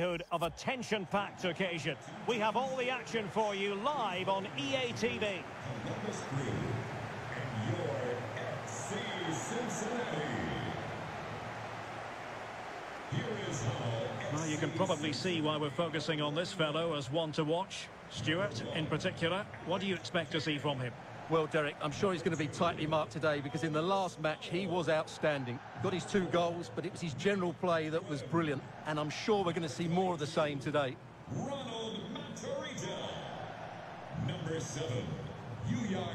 of a tension-packed occasion. We have all the action for you live on EA TV. Well, you can probably see why we're focusing on this fellow as one to watch. Stewart, in particular, what do you expect to see from him? Well, Derek, I'm sure he's going to be tightly marked today because in the last match he was outstanding. Got his two goals, but it was his general play that was brilliant. And I'm sure we're going to see more of the same today. Ronald Matarrita, number seven.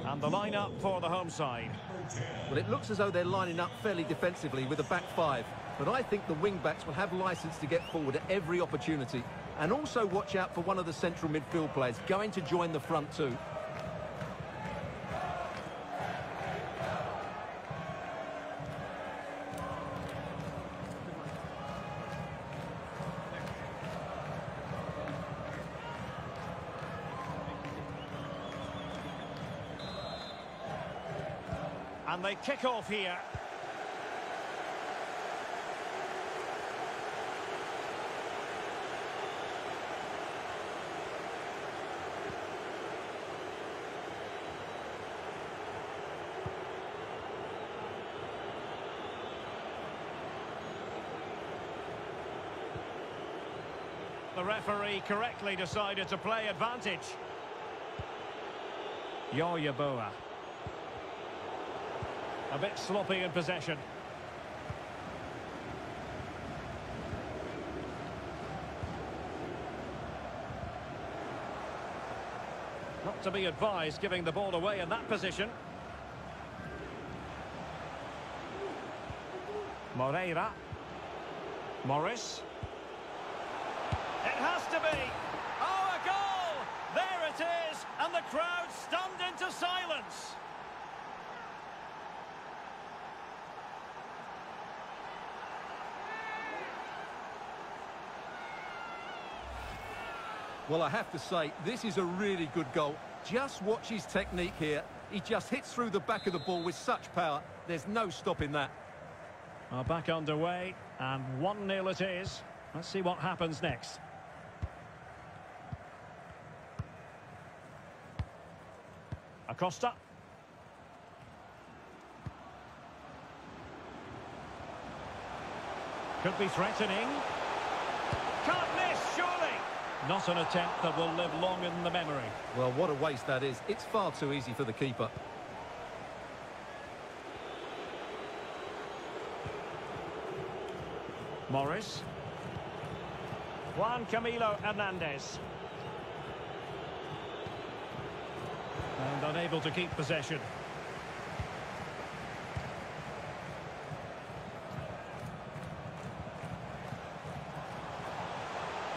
And the lineup for the home side. Well, it looks as though they're lining up fairly defensively with a back five. But I think the wing-backs will have licence to get forward at every opportunity. And also watch out for one of the central midfield players going to join the front too. And they kick off here. The referee correctly decided to play advantage. Yeboah. A bit sloppy in possession. Not to be advised giving the ball away in that position. Moreira. Morris. It has to be! Oh, a goal! There it is! And the crowd stunned into silence. Well, I have to say, this is a really good goal. Just watch his technique here. He just hits through the back of the ball with such power. There's no stopping that. Back underway, and 1-0 it is. Let's see what happens next. Acosta. Could be threatening. Can't! Not an attempt that will live long in the memory. Well, what a waste that is. It's far too easy for the keeper. Morris. Juan Camilo Hernandez. And unable to keep possession.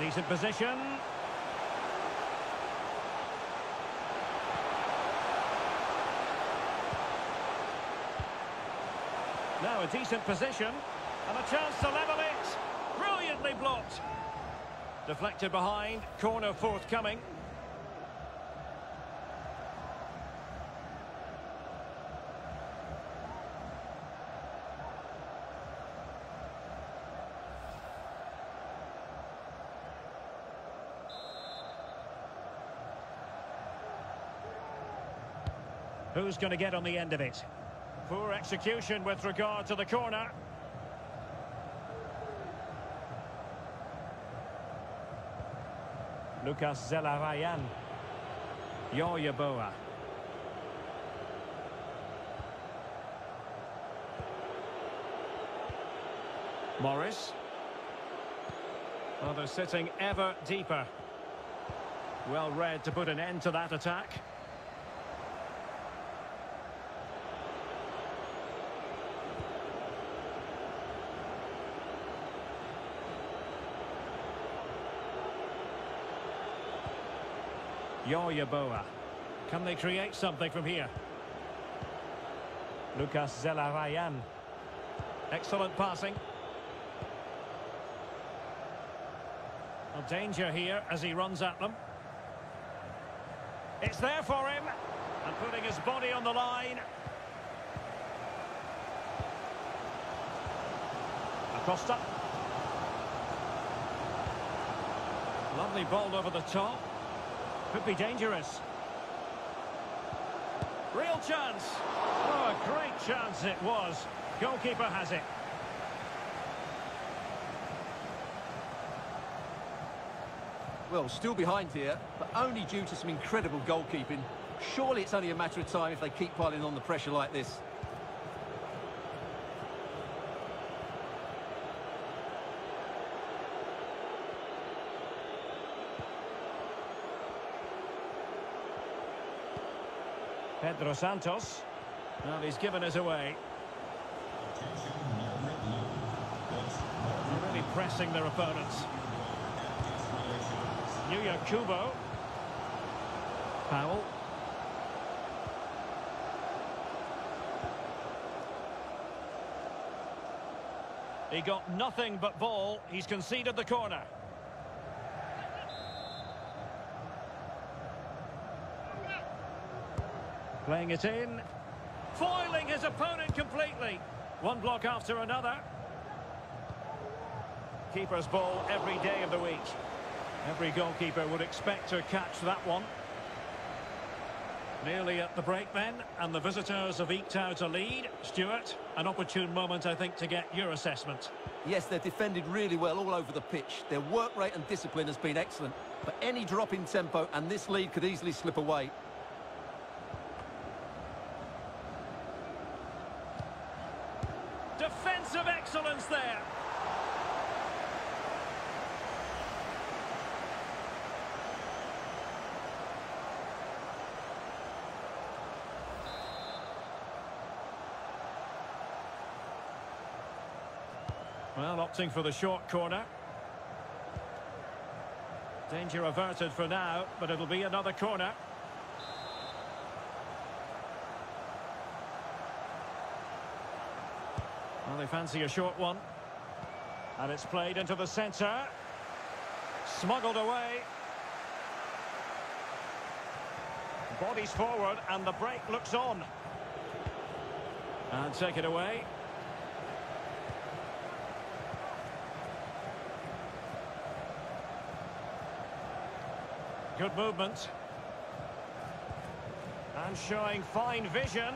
Decent position. Now a decent position. And a chance to level it. Brilliantly blocked. Deflected behind. Corner forthcoming. Who's going to get on the end of it? Poor execution with regard to the corner. Lucas Zelarayan. Yeboah. Morris. Well, they're sitting ever deeper. Well read to put an end to that attack. Yeboah. Can they create something from here? Lucas Zelarayan. Excellent passing. A danger here as he runs at them. It's there for him. And putting his body on the line. Acosta. Lovely ball over the top. Could be dangerous. Real chance. Oh, a great chance it was. Goalkeeper has it. Well, still behind here, but only due to some incredible goalkeeping. Surely it's only a matter of time if they keep piling on the pressure like this. Pedro Santos. And he's given us away. They're really pressing their opponents. Yuya Kubo. Powell. He got nothing but ball. He's conceded the corner. Playing it in. Foiling his opponent completely. One block after another. Keeper's ball every day of the week. Every goalkeeper would expect to catch that one. Nearly at the break then, and the visitors have eked out a lead. Stewart, an opportune moment, I think, to get your assessment. Yes, they've defended really well all over the pitch. Their work rate and discipline has been excellent. But any drop in tempo and this lead could easily slip away. Defensive excellence there. Well, opting for the short corner. Danger averted for now, but it'll be another corner. Well, they fancy a short one. And it's played into the centre. Smuggled away. Bodies forward and the break looks on. And take it away. Good movement. And showing fine vision.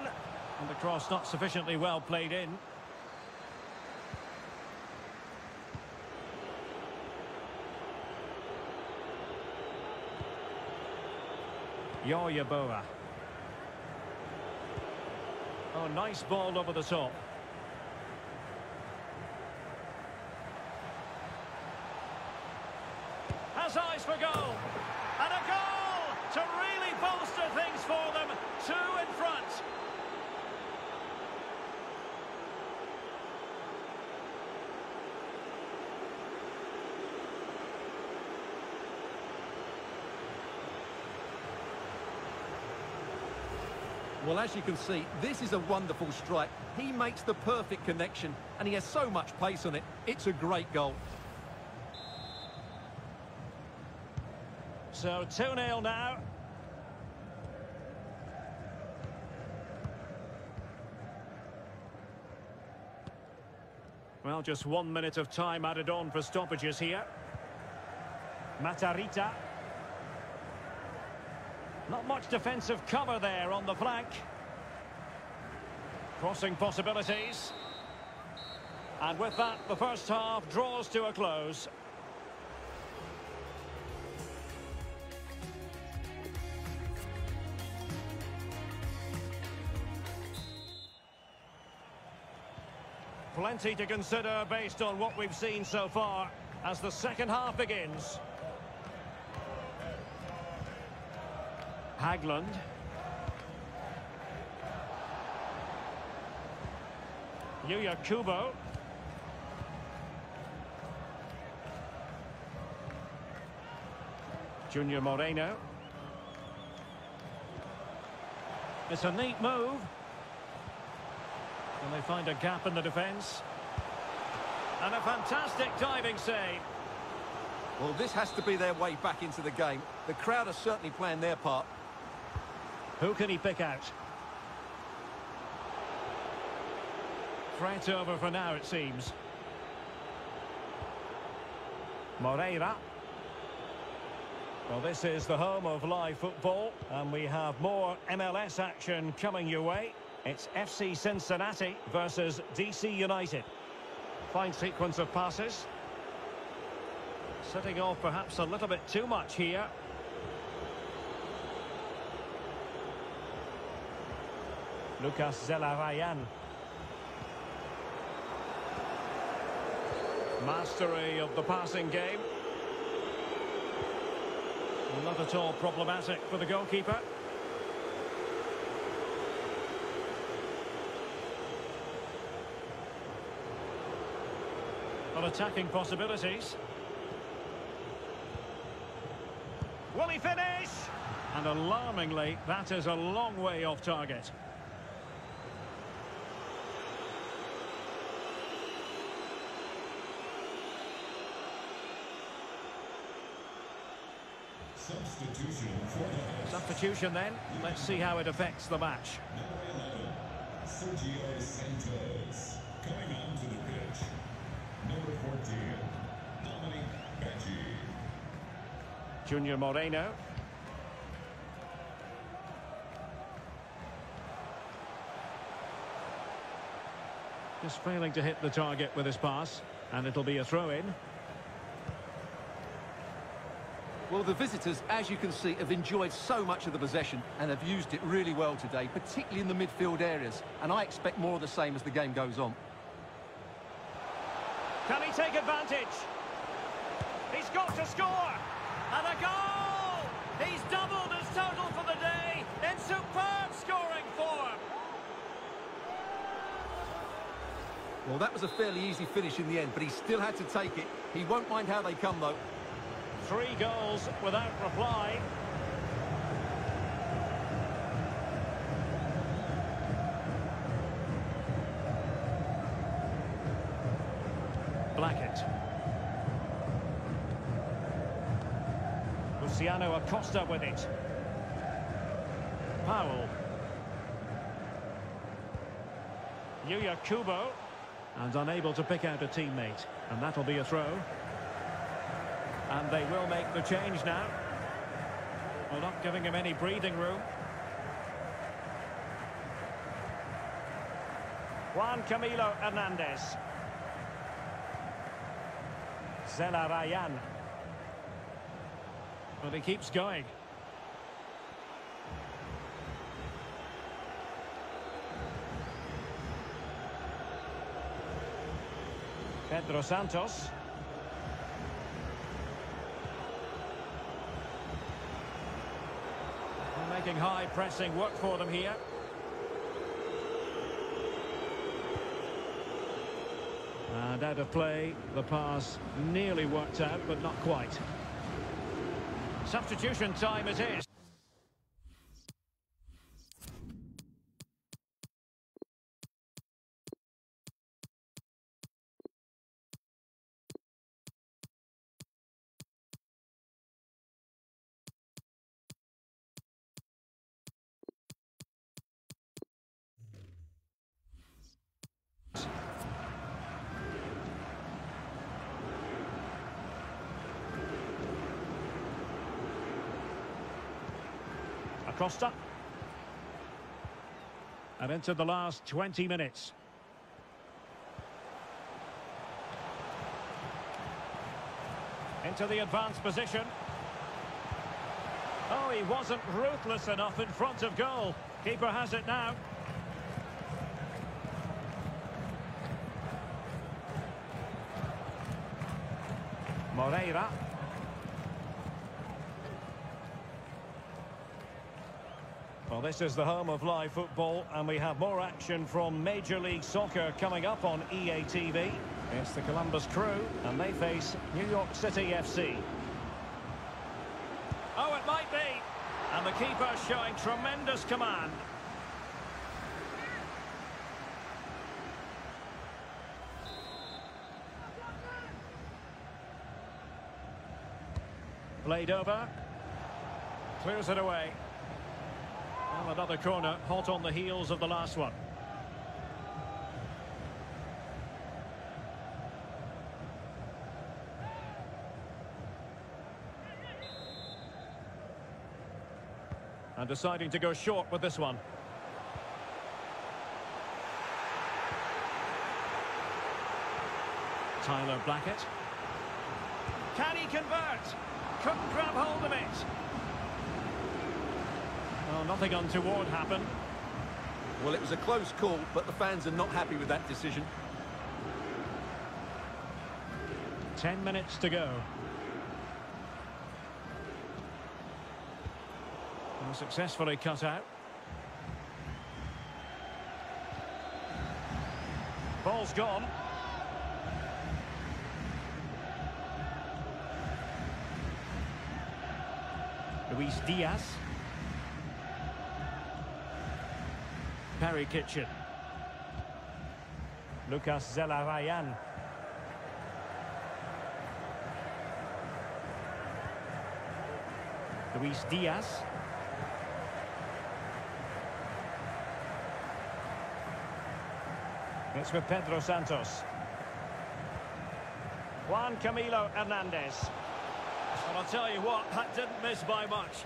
And the cross not sufficiently well played in. Yeboah. Oh, nice ball over the top. Has eyes for goal. To really bolster things for them. Two in front. Well, as you can see, this is a wonderful strike. He makes the perfect connection, and he has so much pace on it. It's a great goal. So 2-0 now. Well, just one minute of time added on for stoppages here. Matarrita. Not much defensive cover there on the flank. Crossing possibilities. And with that, the first half draws to a close. Plenty to consider based on what we've seen so far as the second half begins. Hagglund. Yuya Kubo. Junior Moreno. It's a neat move. And they find a gap in the defence. And a fantastic diving save. Well, this has to be their way back into the game. The crowd are certainly playing their part. Who can he pick out? Threat over for now, it seems. Moreira. Well, this is the home of live football, and we have more MLS action coming your way. It's FC Cincinnati versus DC United. Fine sequence of passes. Sitting off perhaps a little bit too much here. Lucas Zelarayan. Mastery of the passing game. Not at all problematic for the goalkeeper. On attacking possibilities. Will he finish? And alarmingly, that is a long way off target. Substitution for the Substitution then. Let's see how it affects the match. number 11, Sergio Santos. Coming onto the pitch, Junior Moreno. Just failing to hit the target with his pass. And it'll be a throw-in. Well, the visitors, as you can see, have enjoyed so much of the possession and have used it really well today, particularly in the midfield areas. And I expect more of the same as the game goes on. Can he take advantage? He's got to score! And a goal! He's doubled his total for the day in superb scoring form! Well, that was a fairly easy finish in the end, but he still had to take it. He won't mind how they come, though. Three goals without reply. Blackett. Acosta with it. Powell. Yuya Kubo. And unable to pick out a teammate. And that'll be a throw. And they will make the change now. Well, not giving him any breathing room. Juan Camilo Hernandez. Zelarayan. But he keeps going. Pedro Santos. Making high pressing work for them here. And out of play, the pass nearly worked out, but not quite. Substitution time it is. Acosta. And into the last 20 minutes. Into the advanced position. Oh, he wasn't ruthless enough in front of goal. Keeper has it now. Moreira. Well, this is the home of live football, and we have more action from Major League Soccer coming up on EA TV. It's the Columbus Crew, and they face New York City FC. Oh, it might be. And the keeper showing tremendous command. Played over. Clears it away. Another corner, hot on the heels of the last one. And deciding to go short with this one. Tyler Blackett. Can he convert? Couldn't grab hold of it. Well, nothing untoward happened. Well, it was a close call, but the fans are not happy with that decision. Ten minutes to go. Well, successfully cut out. Ball's gone. Luis Diaz. Perry Kitchen. Lucas Zelarayan. Luis Diaz. It's with Pedro Santos. Juan Camilo Hernandez. And I'll tell you what, that didn't miss by much.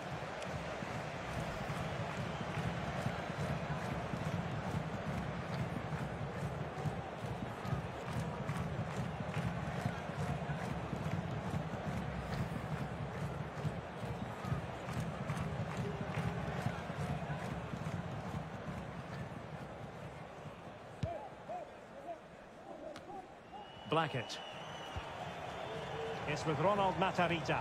Blackett. It's with Ronald Matarrita.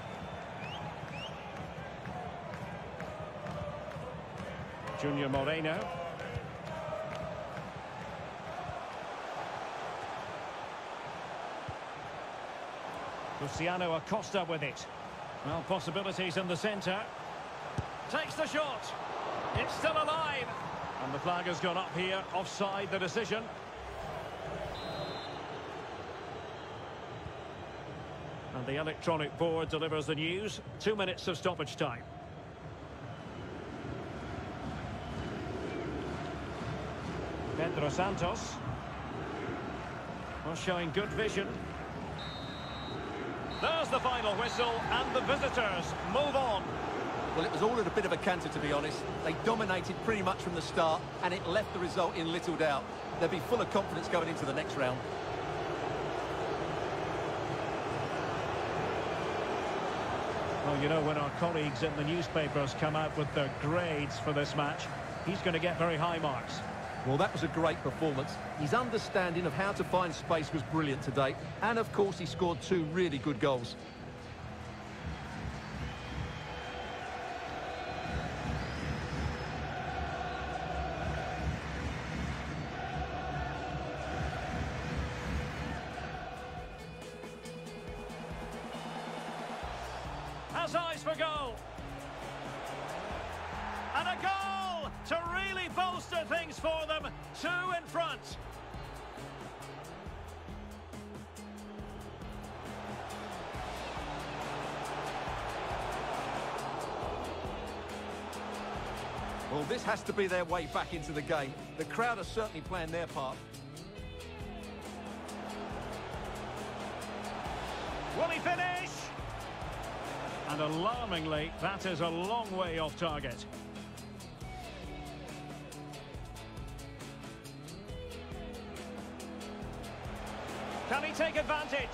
Junior Moreno. Luciano Acosta with it. Well, possibilities in the centre. Takes the shot. It's still alive. And the flag has gone up here, offside the decision. And the electronic board delivers the news. Two minutes of stoppage time. Pedro Santos. Well, showing good vision. There's the final whistle, and the visitors move on. Well, it was all at a bit of a canter, to be honest. They dominated pretty much from the start, and it left the result in little doubt. They'll be full of confidence going into the next round. Well, you know, when our colleagues in the newspapers come out with their grades for this match, he's going to get very high marks. Well, that was a great performance. His understanding of how to find space was brilliant today. And, of course, he scored two really good goals. Well, this has to be their way back into the game. The crowd are certainly playing their part. Will he finish? And alarmingly, that is a long way off target. Can he take advantage?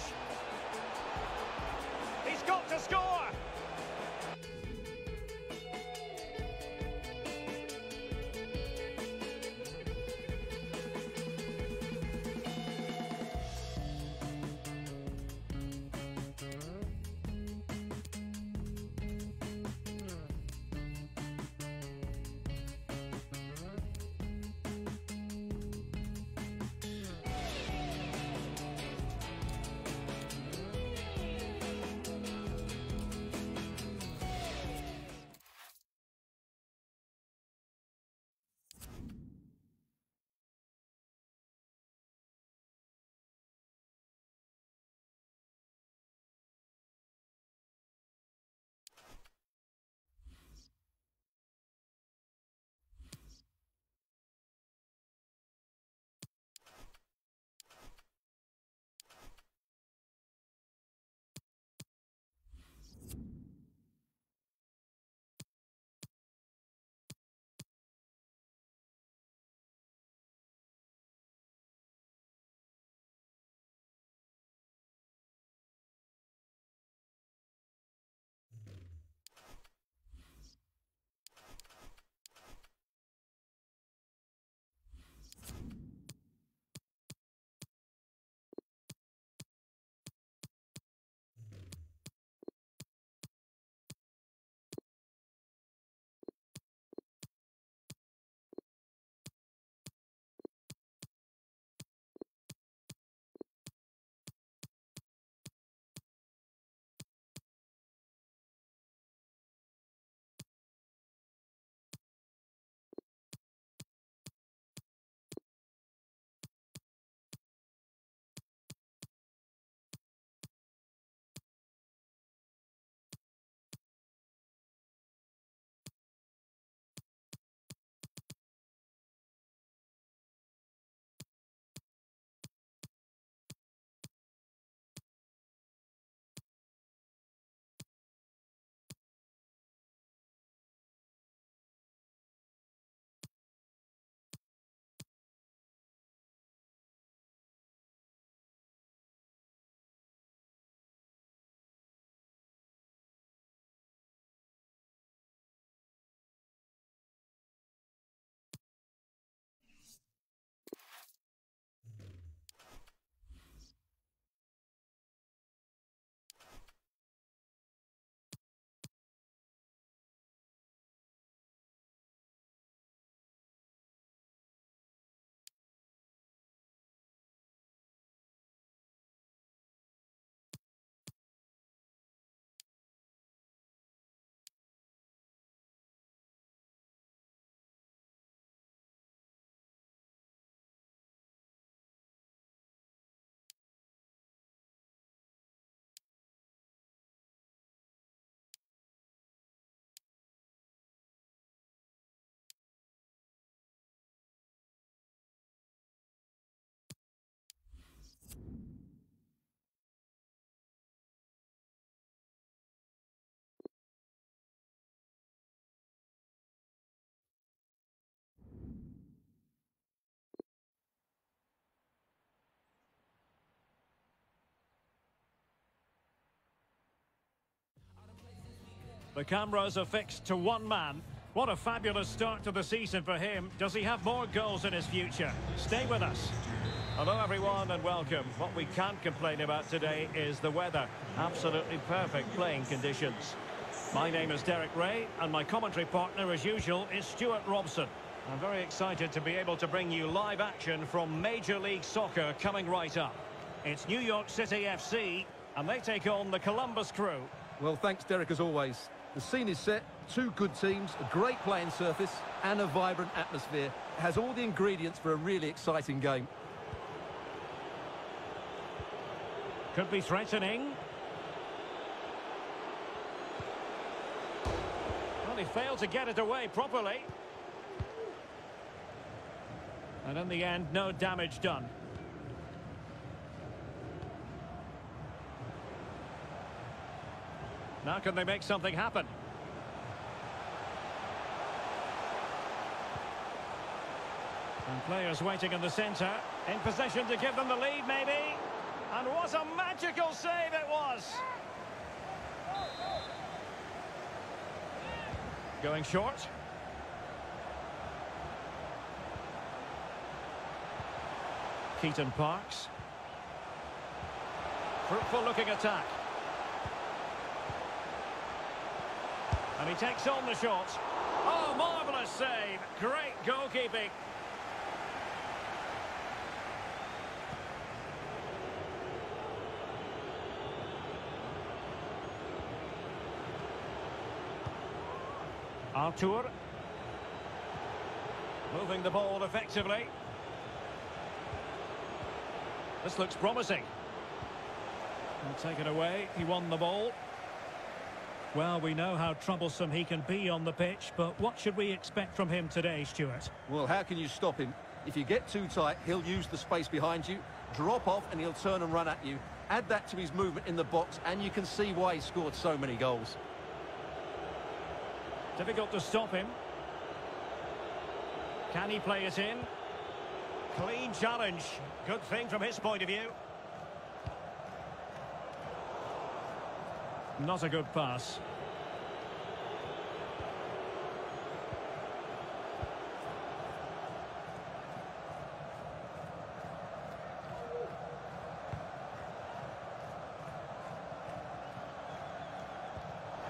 The cameras are fixed to one man. What a fabulous start to the season for him. Does he have more goals in his future? Stay with us. Hello everyone and welcome. What we can't complain about today is the weather. Absolutely perfect playing conditions. My name is Derek Rae and my commentary partner as usual is Stewart Robson. I'm very excited to be able to bring you live action from Major League Soccer coming right up. It's New York City FC and they take on the Columbus Crew. Well, thanks, Derek, as always. The scene is set, two good teams, a great playing surface, and a vibrant atmosphere. It has all the ingredients for a really exciting game. Could be threatening. Well, he failed to get it away properly. And in the end, no damage done. Now can they make something happen? And players waiting in the centre. In position to give them the lead, maybe. And what a magical save it was! Going short. Keaton Parks. Fruitful looking attack. And he takes on the shot. Oh, marvellous save. Great goalkeeping. Artur. Moving the ball effectively. This looks promising. He'll take it away. He won the ball. Well, we know how troublesome he can be on the pitch, but what should we expect from him today, Stewart? Well, how can you stop him? If you get too tight, he'll use the space behind you, drop off, and he'll turn and run at you. Add that to his movement in the box, and you can see why he scored so many goals. Difficult to stop him. Can he play it in? Clean challenge. Good thing from his point of view. Not a good pass.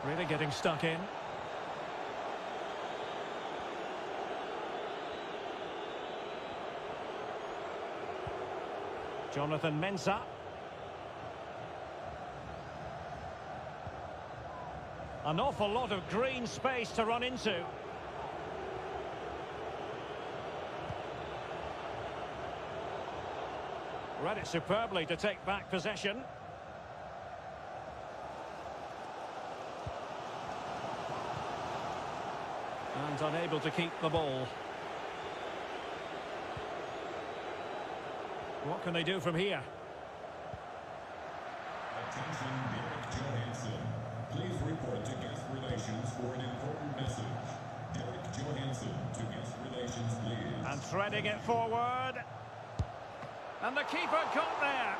Really getting stuck in. Jonathan Mensah. An awful lot of green space to run into. Read it superbly to take back possession. And unable to keep the ball. What can they do from here? Please report to guest relations for an important message. Derek Johansson to guest relations, please. And threading it forward. And the keeper got there.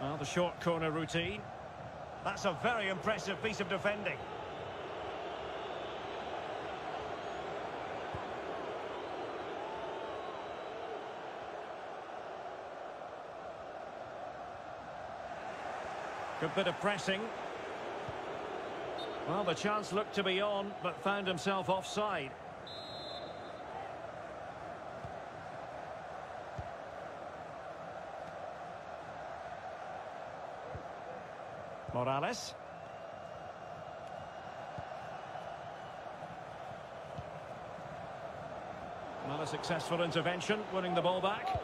Well, the short corner routine. That's a very impressive piece of defending. Good bit of pressing. Well, the chance looked to be on, but found himself offside. Morales. Another successful intervention, winning the ball back.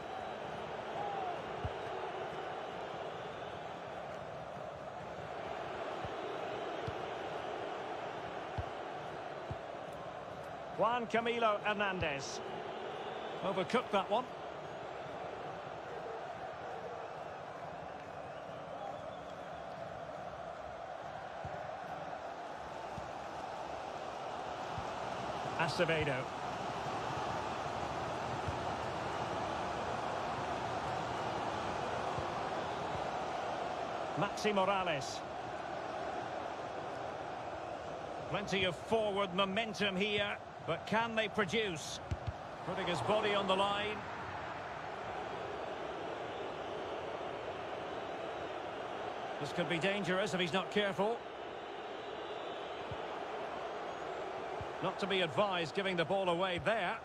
Juan Camilo Hernandez. Overcooked that one. Acevedo. Maxi Moralez. Plenty of forward momentum here, but can they produce? Putting his body on the line. This could be dangerous if he's not careful. Not to be advised giving the ball away there.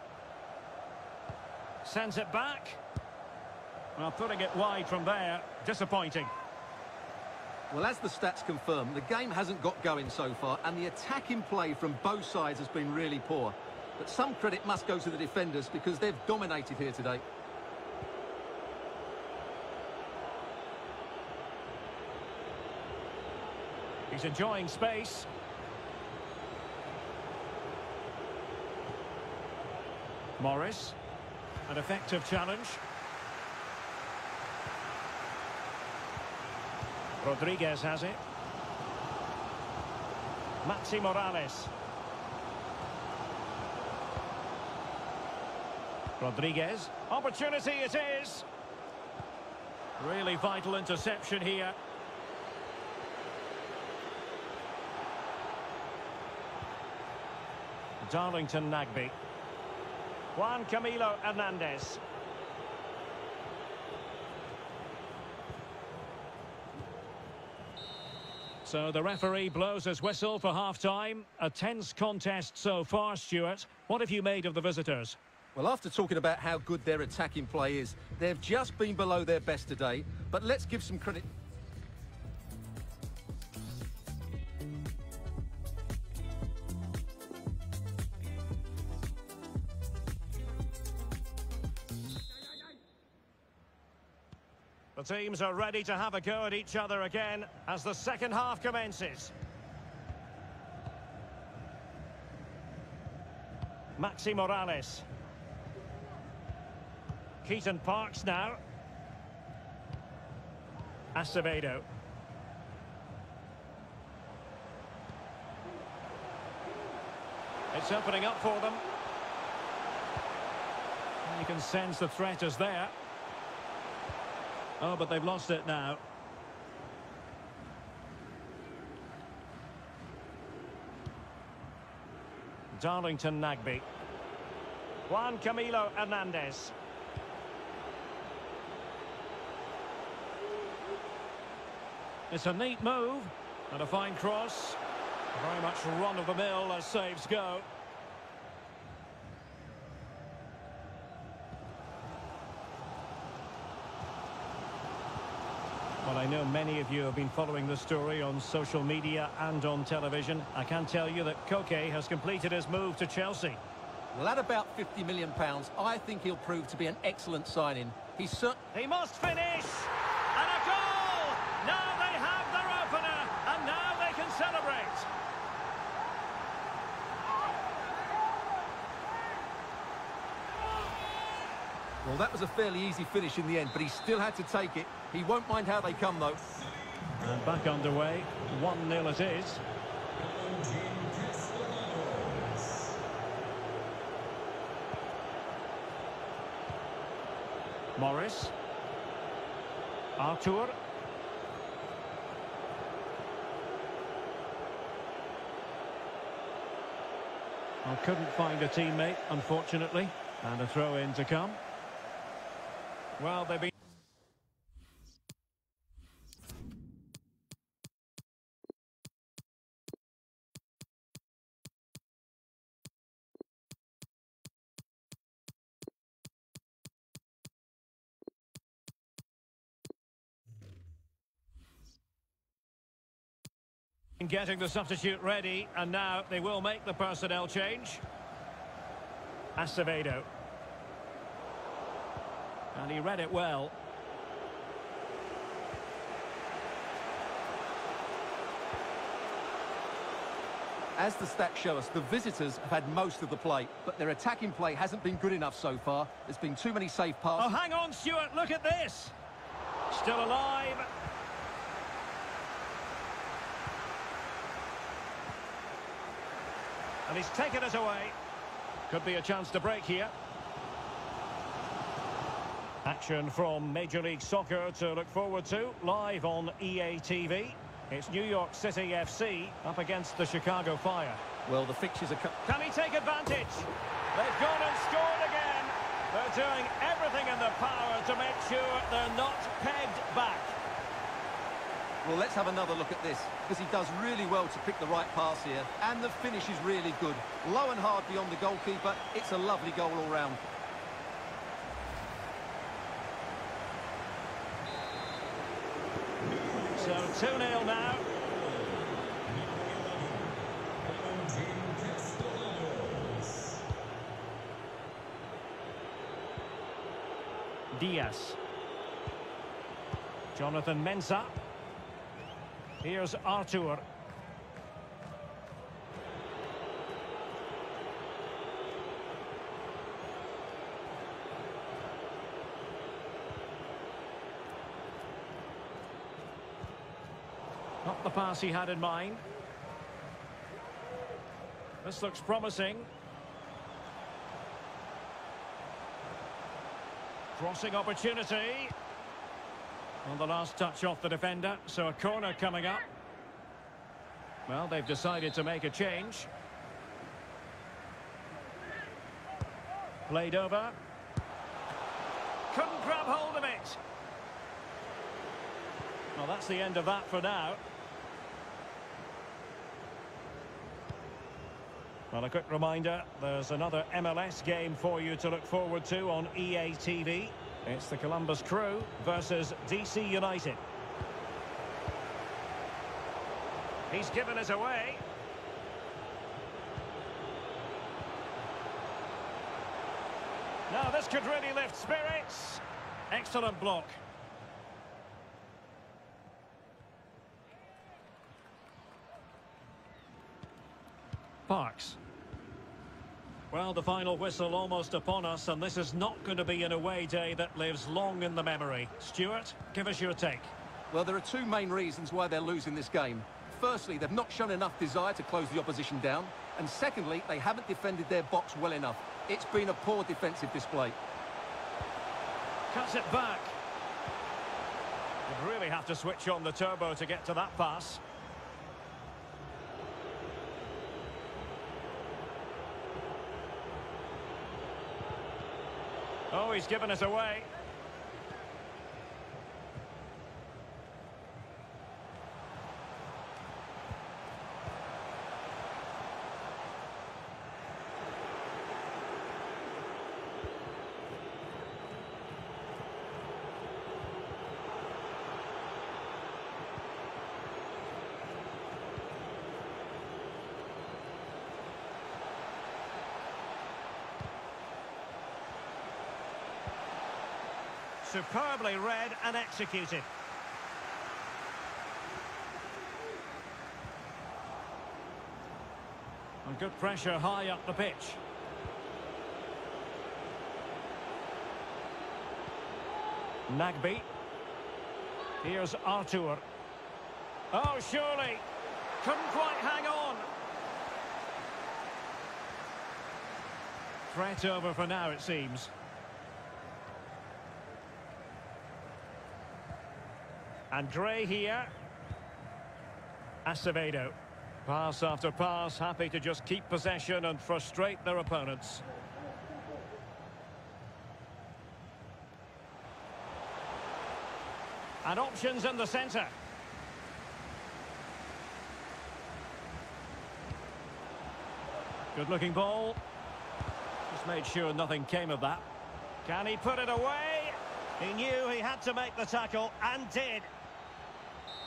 Sends it back. Well, putting it wide from there. Disappointing. Well, as the stats confirm, the game hasn't got going so far, and the attacking play from both sides has been really poor. But some credit must go to the defenders because they've dominated here today. He's enjoying space. Morris. An effective challenge. Rodriguez has it. Maxi Moralez. Rodriguez. Opportunity it is. Really vital interception here. Darlington Nagbe. Juan Camilo Hernandez. So the referee blows his whistle for half-time. A tense contest so far, Stewart. What have you made of the visitors? Well, after talking about how good their attacking play is, they've just been below their best today. But let's give some credit... teams are ready to have a go at each other again as the second half commences. Maxi Moralez. Keaton Parks now. Acevedo. It's opening up for them. You can sense the threat is there. Oh, but they've lost it now. Darlington Nagbe. Juan Camilo Hernandez. It's a neat move and a fine cross. Very much run-of-the-mill as saves go. Well, I know many of you have been following the story on social media and on television. I can tell you that Koke has completed his move to Chelsea. Well, at about £50 million, I think he'll prove to be an excellent signing. He's. He must finish! And a goal! Now they have their opener, and now they can celebrate. Well, that was a fairly easy finish in the end, but he still had to take it. He won't mind how they come, though. And back underway. 1-0 it is. Morris. Artur. Well, couldn't find a teammate, unfortunately. And a throw-in to come. Well, they've been... Getting the substitute ready, and now they will make the personnel change. Acevedo. And he read it well. As the stats show us, the visitors have had most of the play, but their attacking play hasn't been good enough so far. There's been too many safe passes. Oh, hang on, Stewart, look at this. Still alive. And he's taken it away. Could be a chance to break here. Action from Major League Soccer to look forward to, live on EA TV. It's New York City FC up against the Chicago Fire. Well, the fixtures are... Can he take advantage? They've gone and scored again. They're doing everything in their power to make sure they're not pegged back. Well, let's have another look at this, because he does really well to pick the right pass here, and the finish is really good. Low and hard beyond the goalkeeper, it's a lovely goal all round. So 2-0 now. Diaz. Jonathan Mensah. Here's Artur. Pass he had in mind. This looks promising. Crossing opportunity. On the last touch off the defender, so a corner coming up. Well, they've decided to make a change. Played over. Couldn't grab hold of it. Well, that's the end of that for now. Well, a quick reminder, there's another MLS game for you to look forward to on EA TV. It's the Columbus Crew versus DC United. He's given us away. Now this could really lift spirits. Excellent block. Parks. Well, the final whistle almost upon us, and this is not going to be an away day that lives long in the memory. Stewart, give us your take. Well, there are two main reasons why they're losing this game. Firstly, they've not shown enough desire to close the opposition down. And secondly, they haven't defended their box well enough. It's been a poor defensive display. Cuts it back. You'd really have to switch on the turbo to get to that pass. Oh, he's given us away. Superbly read and executed. And good pressure high up the pitch. Nagbe. Here's Artur. Oh, surely. Couldn't quite hang on. Threat over for now, it seems. And Gray here. Acevedo. Pass after pass, happy to just keep possession and frustrate their opponents. And options in the centre. Good looking ball. Just made sure nothing came of that. Can he put it away? He knew he had to make the tackle and did.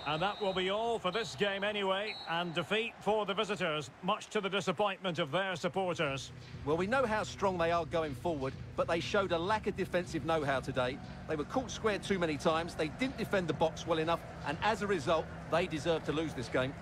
And that will be all for this game anyway. And defeat for the visitors, much to the disappointment of their supporters. Well, we know how strong they are going forward, but they showed a lack of defensive know-how today. They were caught square too many times, they didn't defend the box well enough, and as a result, they deserve to lose this game.